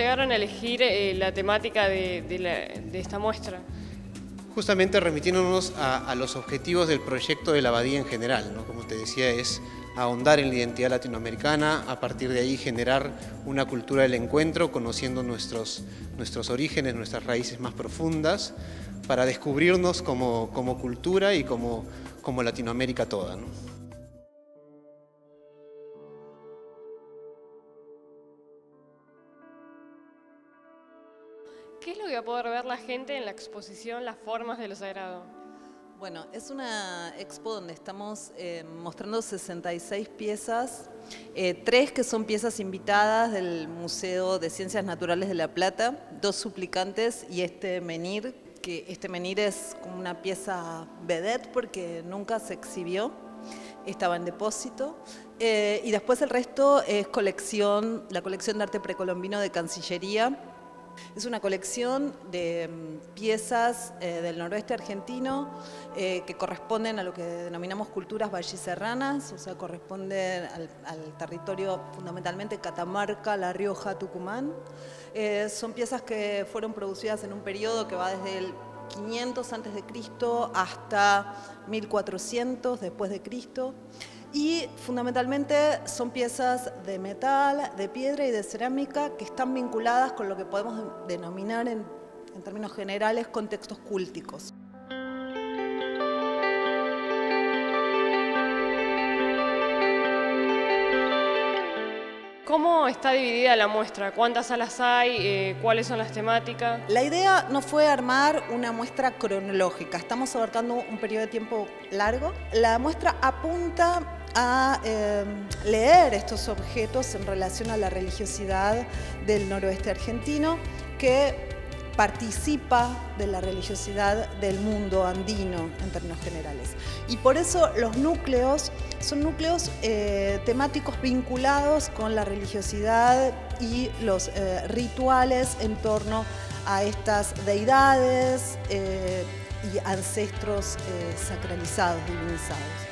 llegaron a elegir eh, la temática de, esta muestra? Justamente remitiéndonos a, los objetivos del proyecto de la abadía en general, como te decía, es ahondar en la identidad latinoamericana, a partir de ahí generar una cultura del encuentro, conociendo nuestros, orígenes, nuestras raíces más profundas, para descubrirnos como, cultura y como Latinoamérica toda. ¿Qué es lo que va a poder ver la gente en la exposición Las formas de lo sagrado? Bueno, es una expo donde estamos eh, mostrando 66 piezas, eh, tres que son piezas invitadas del Museo de Ciencias Naturales de La Plata, dos suplicantes y este menir, que este menir es como una pieza vedette porque nunca se exhibió, estaba en depósito. Eh, y después el resto es colección, la colección de arte precolombino de Cancillería, es una colección de mm, piezas eh, del noroeste argentino eh, que corresponden a lo que denominamos culturas valliserranas, o sea, corresponden al, territorio fundamentalmente Catamarca, La Rioja, Tucumán. Eh, son piezas que fueron producidas en un periodo que va desde el 500 a.C. hasta 1400 después de Cristo y fundamentalmente son piezas de metal, de piedra y de cerámica que están vinculadas con lo que podemos denominar en, términos generales contextos cúlticos. ¿Cómo está dividida la muestra? ¿Cuántas salas hay? Eh, ¿Cuáles son las temáticas? La idea no fue armar una muestra cronológica, estamos abarcando un periodo de tiempo largo. La muestra apunta a em, leer estos objetos en relación a la religiosidad del noroeste argentino que participa de la religiosidad del mundo andino en términos generales. Y por eso los núcleos son núcleos eh, temáticos vinculados con la religiosidad y los eh, rituales en torno a estas deidades eh, y ancestros sacralizados, divinizados.